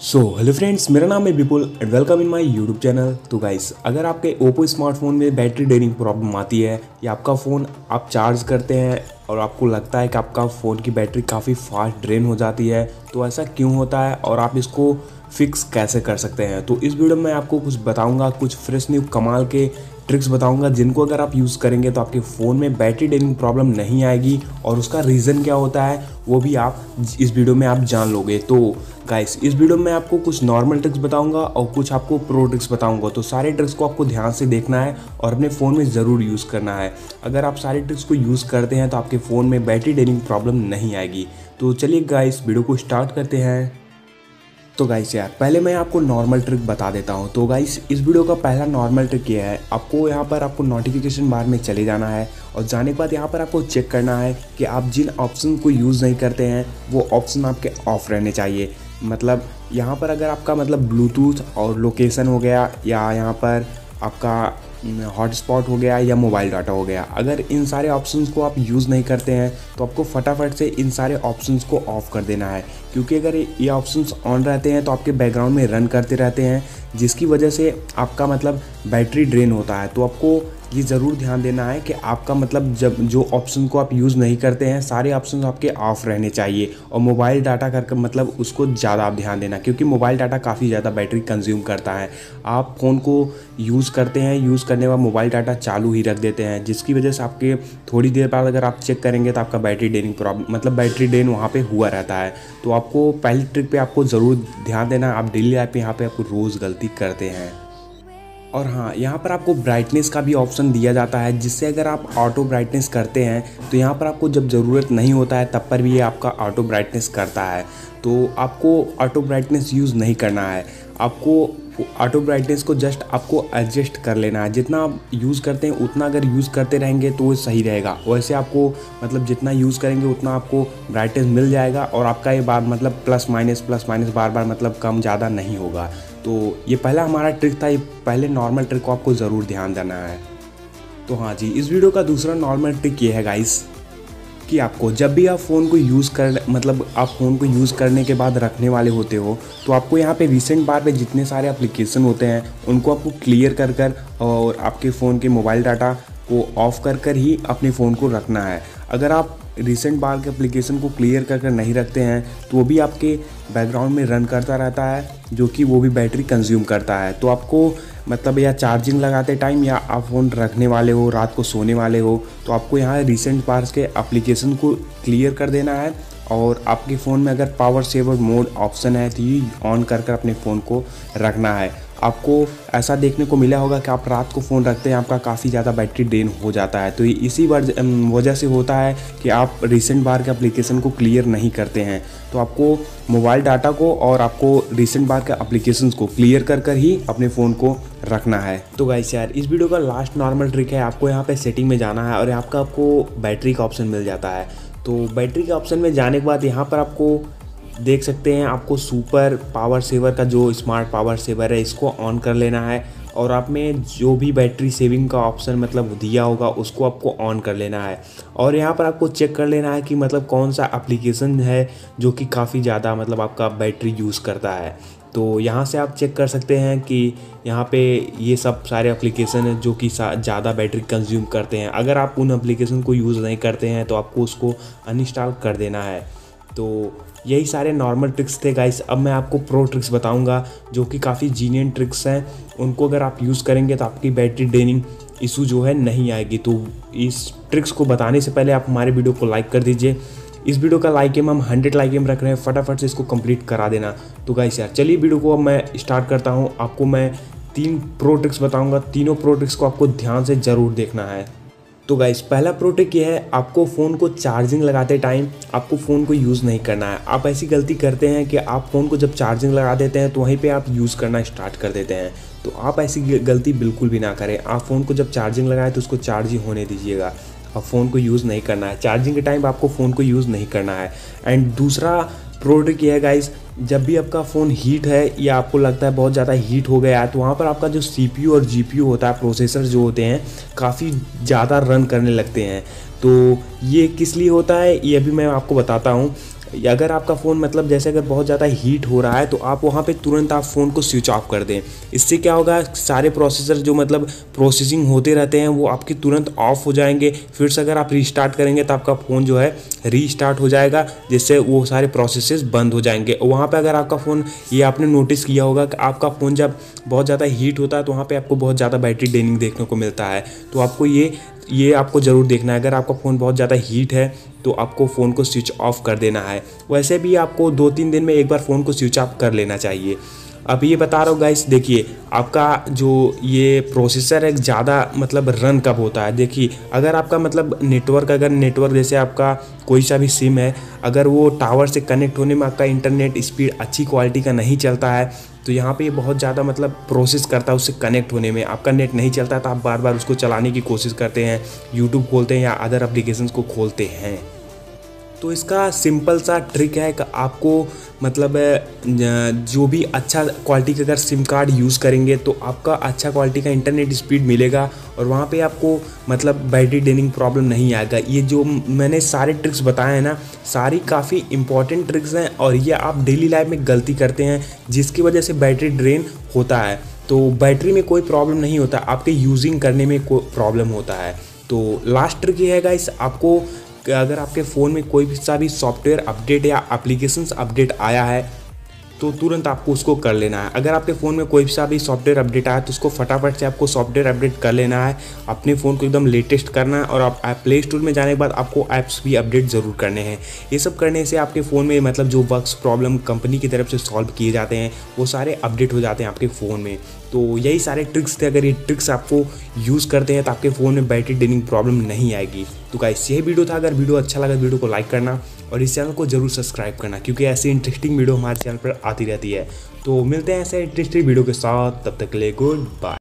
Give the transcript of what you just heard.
So hello friends मेरा नाम है Vipul and welcome in my YouTube channel तो गाइस अगर आपके ओप्पो स्मार्टफ़ोन में बैटरी ड्रेनिंग प्रॉब्लम आती है, या आपका फ़ोन आप चार्ज करते हैं और आपको लगता है कि आपका फ़ोन की बैटरी काफ़ी फास्ट ड्रेन हो जाती है तो ऐसा क्यों होता है और आप इसको फिक्स कैसे कर सकते हैं? तो इस वीडियो में आपको कुछ बताऊँगा, कुछ फ्रेश न्यू कमाल के ट्रिक्स बताऊँगा, जिनको अगर आप यूज़ करेंगे तो आपके फ़ोन में बैटरी ड्रेनिंग प्रॉब्लम नहीं आएगी और उसका रीज़न क्या होता है, वो भी आप इस वीडियो में आप जान लोगे। तो गाइस इस वीडियो में आपको कुछ नॉर्मल ट्रिक्स बताऊँगा और कुछ आपको प्रो ट्रिक्स बताऊँगा। तो सारे ट्रिक्स को आपको ध्यान से देखना है और अपने फ़ोन में ज़रूर यूज़ करना है। अगर आप सारे ट्रिक्स को यूज़ करते हैं तो आपके फ़ोन में बैटरी ड्रेनिंग प्रॉब्लम नहीं आएगी। तो चलिए गाइस वीडियो को स्टार्ट करते हैं। तो गाइस यार, पहले मैं आपको नॉर्मल ट्रिक बता देता हूँ। तो गाइस इस वीडियो का पहला नॉर्मल ट्रिक ये है, आपको यहाँ पर आपको नोटिफिकेशन बार में चले जाना है और जाने के बाद यहाँ पर आपको चेक करना है कि आप जिन ऑप्शन को यूज़ नहीं करते हैं, वो ऑप्शन आपके ऑफ़ रहने चाहिए। मतलब यहाँ पर अगर आपका मतलब ब्लूटूथ और लोकेशन हो गया या यहाँ पर आपका हॉटस्पॉट हो गया या मोबाइल डाटा हो गया, अगर इन सारे ऑप्शंस को आप यूज़ नहीं करते हैं तो आपको फटाफट से इन सारे ऑप्शंस को ऑफ़ कर देना है। क्योंकि अगर ये ऑप्शंस ऑन रहते हैं तो आपके बैकग्राउंड में रन करते रहते हैं, जिसकी वजह से आपका मतलब बैटरी ड्रेन होता है। तो आपको ये ज़रूर ध्यान देना है कि आपका मतलब जब जो ऑप्शन को आप यूज़ नहीं करते हैं, सारे ऑप्शन आपके ऑफ़ रहने चाहिए और मोबाइल डाटा कर मतलब उसको ज़्यादा आप ध्यान देना, क्योंकि मोबाइल डाटा काफ़ी ज़्यादा बैटरी कंज्यूम करता है। आप फ़ोन को यूज़ करते हैं यूज़ करने बाद मोबाइल डाटा चालू ही रख देते हैं, जिसकी वजह से आपके थोड़ी देर बाद अगर आप चेक करेंगे तो आपका बैटरी ड्रेनिंग प्रॉब्लम मतलब बैटरी ड्रेन वहाँ पर हुआ रहता है। तो आपको पहली ट्रिक पर आपको ज़रूर ध्यान देना आप डेली लाइफ यहाँ पर आपको रोज़ गलती करते हैं। और हाँ यहाँ पर आपको ब्राइटनेस का भी ऑप्शन दिया जाता है, जिससे अगर आप ऑटो ब्राइटनेस करते हैं तो यहाँ पर आपको जब ज़रूरत नहीं होता है, तब पर भी ये आपका ऑटो ब्राइटनेस करता है। तो आपको ऑटो ब्राइटनेस यूज़ नहीं करना है। आपको ऑटो ब्राइटनेस को जस्ट आपको एडजस्ट कर लेना है। जितना आप यूज़ करते हैं, उतना अगर यूज़ करते रहेंगे तो वो सही रहेगा। वैसे आपको मतलब जितना यूज़ करेंगे, उतना आपको ब्राइटनेस मिल जाएगा और आपका ये बार मतलब प्लस माइनस प्लस माइनस बार बार मतलब कम ज़्यादा नहीं होगा। तो ये पहला हमारा ट्रिक था, ये पहले नॉर्मल ट्रिक को आपको ज़रूर ध्यान देना है। तो हाँ जी, इस वीडियो का दूसरा नॉर्मल ट्रिक ये है गाइस कि आपको जब भी आप फ़ोन को यूज़ कर मतलब आप फ़ोन को यूज़ करने के बाद रखने वाले होते हो तो आपको यहाँ पे रिसेंट बार पे जितने सारे एप्लीकेशन होते हैं, उनको आपको क्लियर कर कर और आपके फ़ोन के मोबाइल डाटा को ऑफ़ कर कर ही अपने फ़ोन को रखना है। अगर आप रिसेंट बार के एप्लीकेशन को क्लियर कर कर नहीं रखते हैं तो वो भी आपके बैकग्राउंड में रन करता रहता है, जो कि वो भी बैटरी कंज्यूम करता है। तो आपको मतलब या चार्जिंग लगाते टाइम या आप फ़ोन रखने वाले हो, रात को सोने वाले हो तो आपको यहाँ रिसेंट पार्स के एप्लीकेशन को क्लियर कर देना है। और आपके फ़ोन में अगर पावर सेवर मोड ऑप्शन है तो ये ऑन कर कर अपने फ़ोन को रखना है। आपको ऐसा देखने को मिला होगा कि आप रात को फ़ोन रखते हैं, आपका काफ़ी ज़्यादा बैटरी ड्रेन हो जाता है। तो इसी वजह से होता है कि आप रिसेंट बार के एप्लीकेशन को क्लियर नहीं करते हैं। तो आपको मोबाइल डाटा को और आपको रिसेंट बार के एप्लीकेशन को क्लियर कर कर ही अपने फ़ोन को रखना है। तो गाइस यार, इस वीडियो का लास्ट नॉर्मल ट्रिक है। आपको यहाँ पे सेटिंग में जाना है और आपका आपको बैटरी का ऑप्शन मिल जाता है। तो बैटरी के ऑप्शन में जाने के बाद यहाँ पर आपको देख सकते हैं आपको सुपर पावर सेवर का जो स्मार्ट पावर सेवर है, इसको ऑन कर लेना है और आप में जो भी बैटरी सेविंग का ऑप्शन मतलब दिया होगा, उसको आपको ऑन कर लेना है। और यहाँ पर आपको चेक कर लेना है कि मतलब कौन सा एप्लीकेशन है जो कि काफ़ी ज़्यादा मतलब आपका बैटरी यूज़ करता है। तो यहाँ से आप चेक कर सकते हैं कि यहाँ पे ये सब सारे एप्लीकेशन हैं जो कि ज़्यादा बैटरी कंज्यूम करते हैं। अगर आप उन एप्लीकेशन को यूज़ नहीं करते हैं तो आपको उसको अनइंस्टॉल कर देना है। तो यही सारे नॉर्मल ट्रिक्स थे गाइस अब मैं आपको प्रो ट्रिक्स बताऊँगा, जो कि काफ़ी जीनियन ट्रिक्स हैं। उनको अगर आप यूज़ करेंगे तो आपकी बैटरी ड्रेनिंग इशू जो है नहीं आएगी। तो इस ट्रिक्स को बताने से पहले आप हमारे वीडियो को लाइक कर दीजिए। इस वीडियो का लाइक एम हम हंड्रेड लाइक एम रख रहे हैं। फटाफट से इसको कंप्लीट करा देना। तो गाइस यार, चलिए वीडियो को अब मैं स्टार्ट करता हूँ। आपको मैं तीन प्रो ट्रिक्स बताऊँगा। तीनों प्रो ट्रिक्स को आपको ध्यान से ज़रूर देखना है। तो गाइस पहला प्रोटेक्ट ये है, आपको फ़ोन को चार्जिंग लगाते टाइम आपको फ़ोन को यूज़ नहीं करना है। आप ऐसी गलती करते हैं कि आप फ़ोन को जब चार्जिंग लगा देते हैं तो वहीं पे आप यूज़ करना स्टार्ट कर देते हैं। तो आप ऐसी गलती बिल्कुल भी ना करें। आप फ़ोन को जब चार्जिंग लगाएँ तो उसको चार्ज ही होने दीजिएगा। अब फ़ोन को यूज़ नहीं करना है। चार्जिंग के टाइम आपको फ़ोन को यूज़ नहीं करना है। एंड दूसरा प्रोडक्ट ये है गाइस जब भी आपका फ़ोन हीट है या आपको लगता है बहुत ज़्यादा हीट हो गया है तो वहाँ पर आपका जो सीपीयू और जीपीयू होता है प्रोसेसर जो होते हैं, काफ़ी ज़्यादा रन करने लगते हैं। तो ये किस लिए होता है, ये भी मैं आपको बताता हूँ। अगर आपका फ़ोन मतलब जैसे अगर बहुत ज़्यादा हीट हो रहा है तो आप वहाँ पे तुरंत आप फ़ोन को स्विच ऑफ़ कर दें। इससे क्या होगा, सारे प्रोसेसर जो मतलब प्रोसेसिंग होते रहते हैं, वो आपके तुरंत ऑफ़ हो जाएँगे। फिर से अगर आप रीस्टार्ट करेंगे तो आपका फ़ोन जो है रीस्टार्ट हो जाएगा, जिससे वो सारे प्रोसेसेस बंद हो जाएँगे। वहाँ पर अगर आपका फ़ोन ये आपने नोटिस किया होगा कि आपका फ़ोन जब बहुत ज़्यादा हीट होता है तो वहाँ पर आपको बहुत ज़्यादा बैटरी ड्रेनिंग देखने को मिलता है। तो आपको ये ये आपको ज़रूर देखना है। अगर आपका फ़ोन बहुत ज़्यादा हीट है तो आपको फ़ोन को स्विच ऑफ़ कर देना है। वैसे भी आपको दो तीन दिन में एक बार फ़ोन को स्विच ऑफ़ कर लेना चाहिए। अब ये बता रहा हूँ गाइस देखिए, आपका जो ये प्रोसेसर है, ज़्यादा मतलब रन कब होता है? देखिए, अगर आपका मतलब नेटवर्क अगर नेटवर्क जैसे आपका कोई सा भी सिम है, अगर वो टावर से कनेक्ट होने में आपका इंटरनेट स्पीड अच्छी क्वालिटी का नहीं चलता है तो यहाँ पे ये बहुत ज़्यादा मतलब प्रोसेस करता है उससे कनेक्ट होने में। आपका नेट नहीं चलता तो आप बार बार उसको चलाने की कोशिश करते हैं यूट्यूब खोलते हैं या अदर अप्लीकेशन को खोलते हैं। तो इसका सिंपल सा ट्रिक है कि आपको मतलब जो भी अच्छा क्वालिटी का अगर सिम कार्ड यूज़ करेंगे तो आपका अच्छा क्वालिटी का इंटरनेट स्पीड मिलेगा और वहाँ पे आपको मतलब बैटरी ड्रेनिंग प्रॉब्लम नहीं आएगा। ये जो मैंने सारे ट्रिक्स बताए हैं ना, सारी काफ़ी इंपॉर्टेंट ट्रिक्स हैं और ये आप डेली लाइफ में गलती करते हैं, जिसकी वजह से बैटरी ड्रेन होता है। तो बैटरी में कोई प्रॉब्लम नहीं होता, आपके यूजिंग करने में कोई प्रॉब्लम होता है। तो लास्ट ट्रिक ये है गाइस आपको अगर आपके फ़ोन में कोई भी सा भी सॉफ्टवेयर अपडेट या एप्लीकेशंस अपडेट आया है तो तुरंत आपको उसको कर लेना है। अगर आपके फ़ोन में कोई सा भी सॉफ्टवेयर अपडेट आया तो उसको फटाफट से आपको सॉफ्टवेयर अपडेट कर लेना है। अपने फ़ोन को एकदम लेटेस्ट करना है और आप प्ले स्टोर में जाने के बाद आपको ऐप्स भी अपडेट ज़रूर करने हैं। ये सब करने से आपके फ़ोन में मतलब जो वर्क्स प्रॉब्लम कंपनी की तरफ़ से सॉल्व किए जाते हैं, वो सारे अपडेट हो जाते हैं आपके फ़ोन में। तो यही सारे ट्रिक्स थे। अगर ये ट्रिक्स आपको यूज़ करते हैं तो आपके फ़ोन में बैटरी ड्रेनिंग प्रॉब्लम नहीं आएगी। तो गाइस यही वीडियो था। अगर वीडियो अच्छा लगा वीडियो को लाइक करना। और इस चैनल को ज़रूर सब्सक्राइब करना, क्योंकि ऐसी इंटरेस्टिंग वीडियो हमारे चैनल पर आती रहती है। तो मिलते हैं ऐसे इंटरेस्टिंग वीडियो के साथ, तब तक के लिए गुड बाय